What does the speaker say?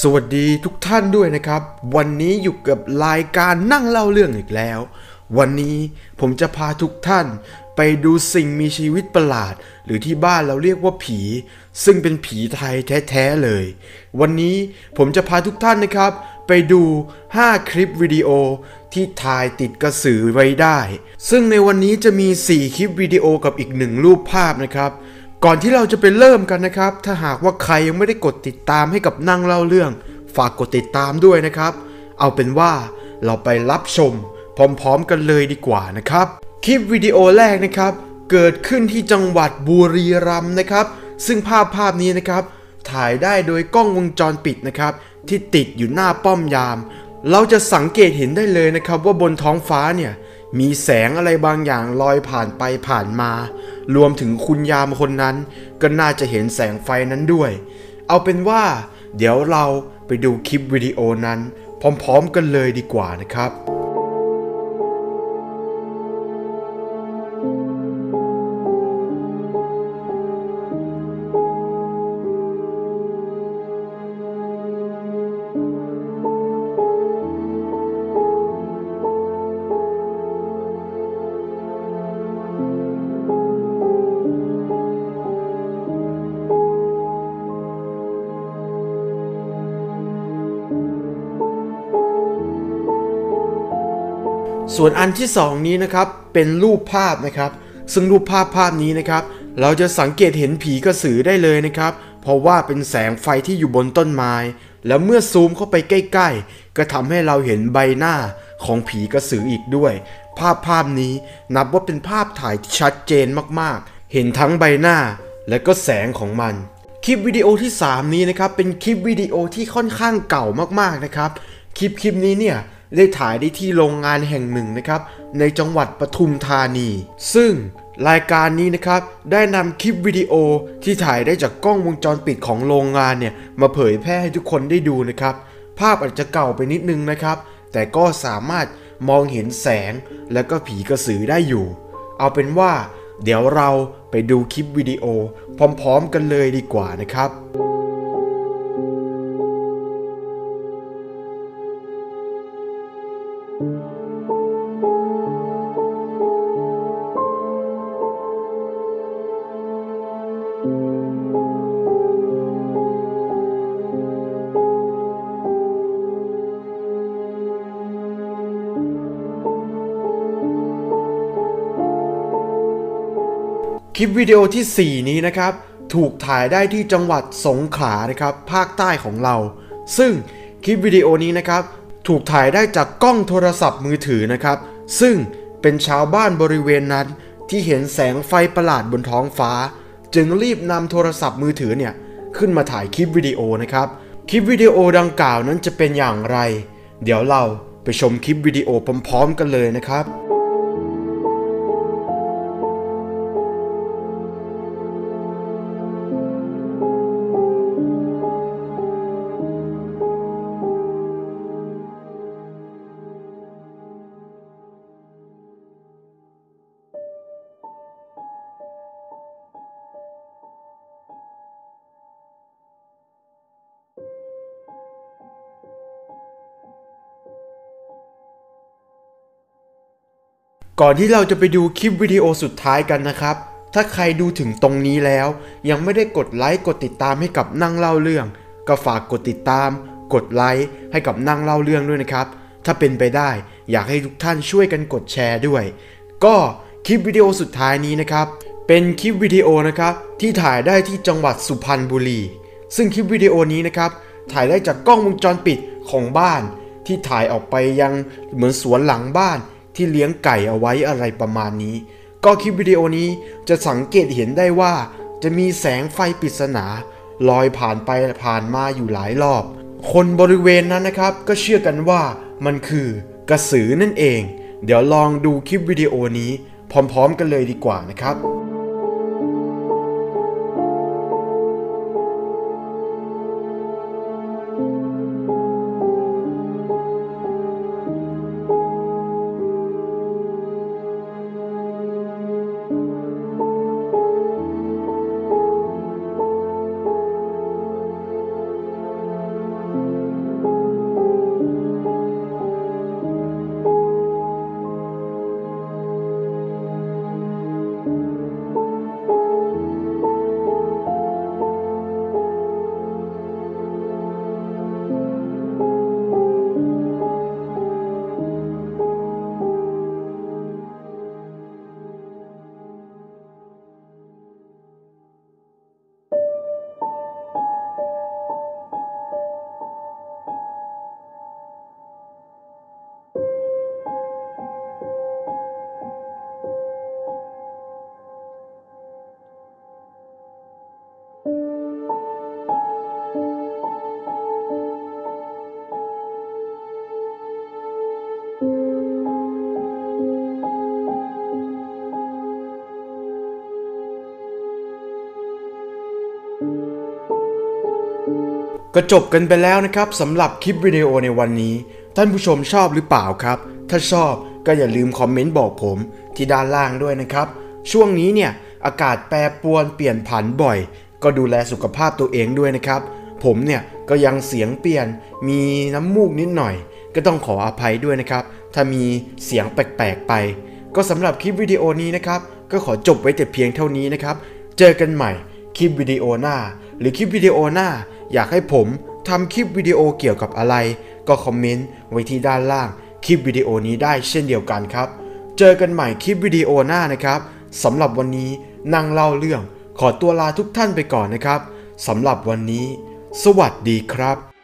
สวัสดีทุกท่านด้วยนะครับ วันนี้อยู่กับรายการนั่งเล่าเรื่องอีกแล้ว วันนี้ผมจะพาทุกท่านไปดูสิ่งมีชีวิตประหลาด หรือที่บ้านเราเรียกว่าผี ซึ่งเป็นผีไทยแท้ๆเลย วันนี้ผมจะพาทุกท่านนะครับ ไปดู 5 คลิปวิดีโอที่ถ่ายติดกระสือไว้ได้ ซึ่งในวันนี้จะมี 4 คลิปวิดีโอกับอีกหนึ่งรูปภาพนะครับ ก่อนที่เราจะไปเริ่มกันนะครับ ถ้าหากว่าใครยังไม่ได้กดติดตามให้กับนั่งเล่าเรื่อง ฝากกดติดตามด้วยนะครับ เอาเป็นว่าเราไปรับชม พร้อมๆกันเลยดีกว่านะครับ คลิปวิดีโอแรกนะครับ เกิดขึ้นที่จังหวัดบุรีรัมย์นะครับ ซึ่งภาพภาพนี้นะครับ ถ่ายได้โดยกล้องวงจรปิดนะครับ ที่ติดอยู่หน้าป้อมยาม เราจะสังเกตเห็นได้เลยนะครับ ว่าบนท้องฟ้าเนี่ย มีแสงอะไรบางอย่างลอยผ่านไปผ่านมา รวมถึงคุณยามคนนั้น ก็น่าจะเห็นแสงไฟนั้นด้วย เอาเป็นว่า เดี๋ยวเราไปดูคลิปวิดีโอนั้น พร้อมๆกันเลยดีกว่านะครับ ส่วนอันที่สองนี้นะครับเป็นรูปภาพนะครับ ซึ่งรูปภาพภาพนี้นะครับ เราจะสังเกตเห็นผีกระสือได้เลยนะครับ เพราะว่าเป็นแสงไฟที่อยู่บนต้นไม้ แล้วเมื่อซูมเข้าไปใกล้ๆ ก็ทำให้เราเห็นใบหน้าของผีกระสืออีกด้วย ภาพภาพนี้นับว่าเป็นภาพถ่ายที่ชัดเจนมากๆ เห็นทั้งใบหน้าและก็แสงของมัน คลิปวิดีโอที่ 3 นี้นะครับเป็นคลิปวิดีโอที่ค่อนข้างเก่ามากๆนะครับ คลิปคลิปนี้เนี่ย ได้ถ่ายได้ที่โรงงานแห่งหนึ่งนะครับ ในจังหวัดปทุมธานี ซึ่งรายการนี้นะครับ ได้นำคลิปวิดีโอที่ถ่ายได้จากกล้องวงจรปิดของโรงงานเนี่ย มาเผยแพร่ให้ทุกคนได้ดูนะครับ ภาพอาจจะเก่าไปนิดนึงนะครับ แต่ก็สามารถมองเห็นแสงและก็ผีกระสือได้อยู่ เอาเป็นว่า เดี๋ยวเราไปดูคลิปวิดีโอ พร้อม ๆ กันเลยดีกว่านะครับ คลิปวิดีโอที่ 4 นี้นะครับ ถูกถ่ายได้ที่จังหวัดสงขลานะครับ ภาคใต้ของเรา ซึ่งคลิปวิดีโอนี้นะครับ ถูกถ่ายได้จากกล้องโทรศัพท์มือถือนะครับ ซึ่งเป็นชาวบ้านบริเวณนั้นที่เห็นแสงไฟประหลาดบนท้องฟ้า จึงรีบนำโทรศัพท์มือถือเนี่ยขึ้นมาถ่ายคลิปวิดีโอนะครับ คลิปวิดีโอดังกล่าวนั้นจะเป็นอย่างไร เดี๋ยวเราไปชมคลิปวิดีโอพร้อมๆกันเลยนะครับ ก่อนที่เราจะไปดูคลิปวิดีโอสุดท้ายกันนะครับ ถ้าใครดูถึงตรงนี้แล้ว ยังไม่ได้กดไลค์กดติดตามให้กับนั่งเล่าเรื่อง ก็ฝากกดติดตาม กดไลค์ให้กับนั่งเล่าเรื่องด้วยนะครับ ถ้าเป็นไปได้อยากให้ทุกท่านช่วยกันกดแชร์ด้วย ก็คลิปวิดีโอสุดท้ายนี้นะครับ เป็นคลิปวิดีโอนะครับที่ถ่ายได้ที่จังหวัดสุพรรณบุรี ซึ่งคลิปวิดีโอนี้นะครับถ่ายได้จากกล้องวงจรปิดของบ้าน ที่ถ่ายออกไปยังเหมือนสวนหลังบ้าน ที่เลี้ยงไก่เอาไว้อะไรประมาณนี้ ก็คลิปวิดีโอนี้จะสังเกตเห็นได้ว่า จะมีแสงไฟปริศนาลอยผ่านไปผ่านมาอยู่หลายรอบ คนบริเวณนั้นนะครับ ก็เชื่อกันว่ามันคือกระสือนั่นเอง เดี๋ยวลองดูคลิปวิดีโอนี้พร้อม ๆ กันเลยดีกว่านะครับ ก็จบกันไปแล้วนะครับสำหรับคลิปวิดีโอในวันนี้ ท่านผู้ชมชอบหรือเปล่าครับ ถ้าชอบก็อย่าลืมคอมเมนต์บอกผมที่ด้านล่างด้วยนะครับ ช่วงนี้เนี่ยอากาศแปรปรวนเปลี่ยนผันบ่อย ก็ดูแลสุขภาพตัวเองด้วยนะครับ ผมเนี่ยก็ยังเสียงเปลี่ยน มีน้ำมูกนิดหน่อย ก็ต้องขออภัยด้วยนะครับ ถ้ามีเสียงแปลกๆไป ก็สำหรับคลิปวิดีโอนี้นะครับก็ขอจบไว้แต่เพียงเท่านี้นะครับ เจอกันใหม่คลิปวิดีโอหน้า หรือคลิปวิดีโอหน้า อยากให้ผมทำคลิปวิดีโอเกี่ยวกับอะไร ก็คอมเมนต์ไว้ที่ด้านล่างคลิปวิดีโอนี้ได้เช่นเดียวกันครับ เจอกันใหม่คลิปวิดีโอหน้านะครับสำหรับวันนี้นั่งเล่าเรื่อง ขอตัวลาทุกท่านไปก่อนนะครับสำหรับวันนี้ สวัสดีครับ